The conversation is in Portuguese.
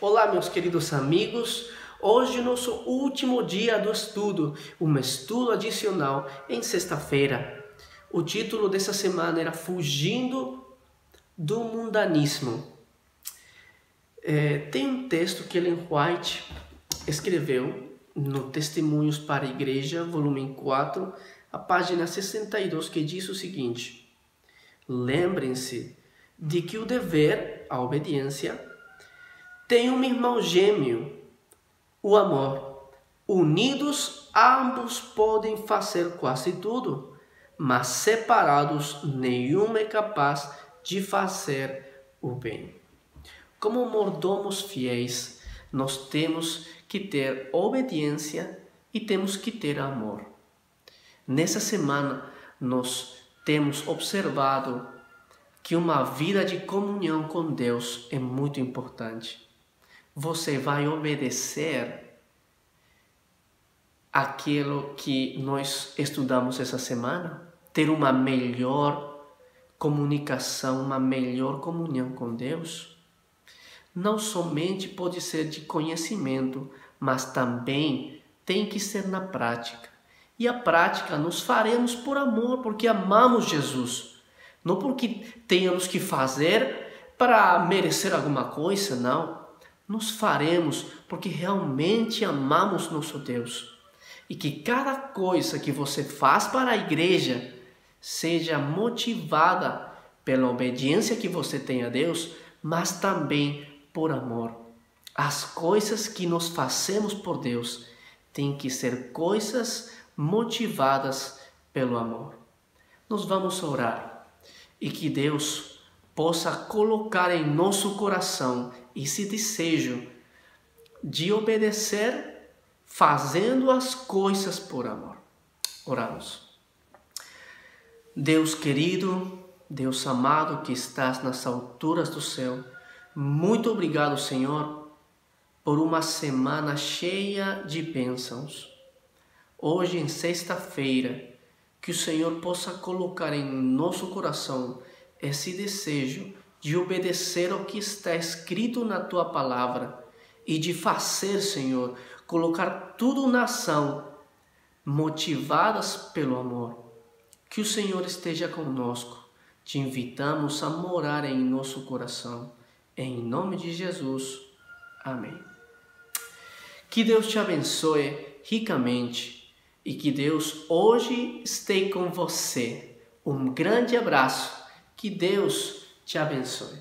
Olá, meus queridos amigos. Hoje, nosso último dia do estudo, um estudo adicional em sexta-feira. O título dessa semana era Fugindo do Mundanismo. É, tem um texto que Ellen White escreveu no Testemunhos para a Igreja, volume 4, a página 62, que diz o seguinte: Lembrem-se de que o dever, a obediência, tem um irmão gêmeo, o amor. Unidos, ambos podem fazer quase tudo, mas separados, nenhum é capaz de fazer o bem. Como mordomos fiéis, nós temos que ter obediência e temos que ter amor. Nessa semana, nós temos observado que uma vida de comunhão com Deus é muito importante. Você vai obedecer aquilo que nós estudamos essa semana? Ter uma melhor comunicação, uma melhor comunhão com Deus? Não somente pode ser de conhecimento, mas também tem que ser na prática. E a prática nos faremos por amor, porque amamos Jesus não porque tenhamos que fazer para merecer alguma coisa, não. Nos faremos porque realmente amamos nosso Deus. E que cada coisa que você faz para a igreja seja motivada pela obediência que você tem a Deus, mas também por amor. As coisas que nós fazemos por Deus têm que ser coisas motivadas pelo amor. Nós vamos orar e que Deus possa colocar em nosso coração esse desejo de obedecer fazendo as coisas por amor. Oramos. Deus querido, Deus amado que estás nas alturas do céu, muito obrigado, Senhor, por uma semana cheia de bênçãos. Hoje, em sexta-feira, que o Senhor possa colocar em nosso coração esse desejo de obedecer ao que está escrito na tua palavra e de fazer, Senhor, colocar tudo na ação, motivadas pelo amor. Que o Senhor esteja conosco. Te invitamos a morar em nosso coração. Em nome de Jesus. Amém. Que Deus te abençoe ricamente e que Deus hoje esteja com você. Um grande abraço. Que Deus te abençoe.